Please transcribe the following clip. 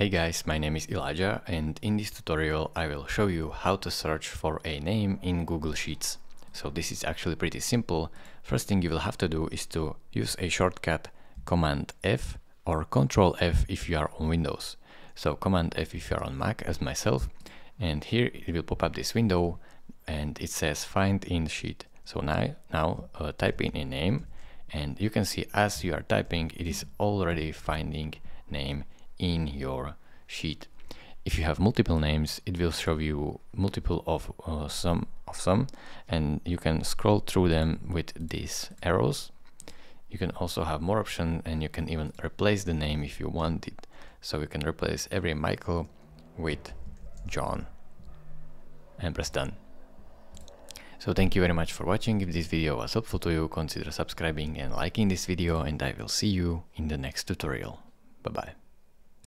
Hey guys, my name is Elijah and in this tutorial I will show you how to search for a name in Google Sheets. So this is actually pretty simple. First thing you will have to do is to use a shortcut Command F or Control F if you are on Windows. So Command F if you are on Mac as myself and here it will pop up this window and it says find in sheet. So now, now uh, type in a name and you can see as you are typing it is already finding name in your sheet. If you have multiple names, it will show you multiple of uh, some of some, and you can scroll through them with these arrows. You can also have more options, and you can even replace the name if you want it. So you can replace every Michael with John, and press done. So thank you very much for watching. If this video was helpful to you, consider subscribing and liking this video, and I will see you in the next tutorial. Bye bye.